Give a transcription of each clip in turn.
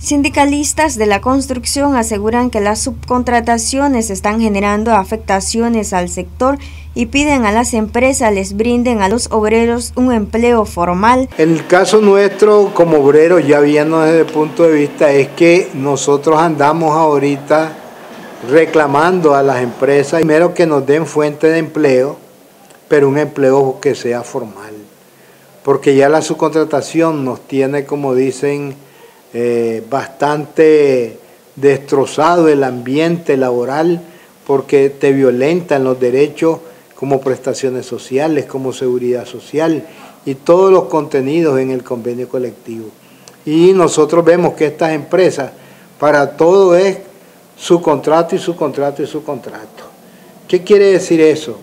Sindicalistas de la construcción aseguran que las subcontrataciones están generando afectaciones al sector y piden a las empresas les brinden a los obreros un empleo formal. El caso nuestro como obreros, ya viendo desde el punto de vista, es que nosotros andamos ahorita reclamando a las empresas, primero que nos den fuente de empleo, pero un empleo que sea formal, porque ya la subcontratación nos tiene, como dicen, eh, bastante destrozado el ambiente laboral porque te violentan los derechos como prestaciones sociales, como seguridad social y todos los contenidos en el convenio colectivo. Y nosotros vemos que estas empresas, para todo es su contrato y su contrato y su contrato. ¿Qué quiere decir eso?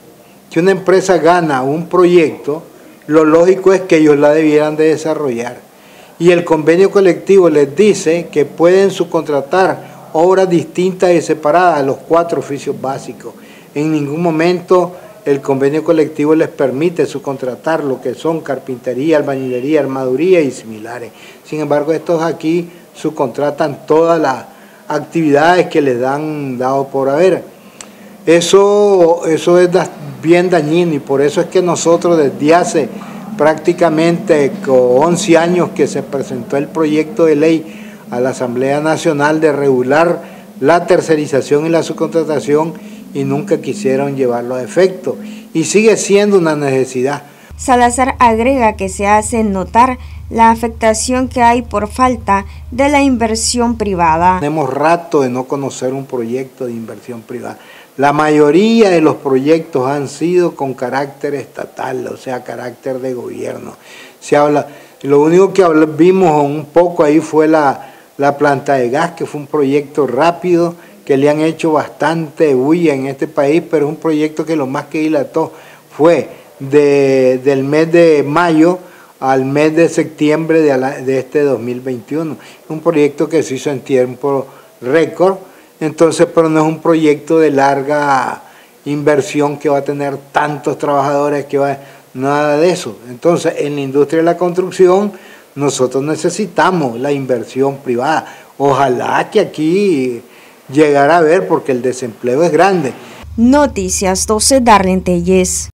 Que una empresa gana un proyecto, lo lógico es que ellos la debieran de desarrollar y el convenio colectivo les dice que pueden subcontratar obras distintas y separadas a los cuatro oficios básicos. En ningún momento el convenio colectivo les permite subcontratar lo que son carpintería, albañilería, armaduría y similares. Sin embargo, estos aquí subcontratan todas las actividades que les dan dado por haber. Eso, eso es bien dañino y por eso es que nosotros desde hace prácticamente con 11 años que se presentó el proyecto de ley a la Asamblea Nacional de regular la tercerización y la subcontratación y nunca quisieron llevarlo a efecto. Y sigue siendo una necesidad. Salazar agrega que se hace notar la afectación que hay por falta de la inversión privada. Tenemos rato de no conocer un proyecto de inversión privada. La mayoría de los proyectos han sido con carácter estatal, o sea, carácter de gobierno. Se habla, lo único que vimos un poco ahí fue la, planta de gas, que fue un proyecto rápido, que le han hecho bastante bulla en este país, pero es un proyecto que lo más que dilató fue del mes de mayo al mes de septiembre de, este 2021. Un proyecto que se hizo en tiempo récord, entonces, pero no es un proyecto de larga inversión que va a tener tantos trabajadores, que va nada de eso. Entonces, en la industria de la construcción, nosotros necesitamos la inversión privada. Ojalá que aquí llegara a ver, porque el desempleo es grande. Noticias 12 Darlene Telles.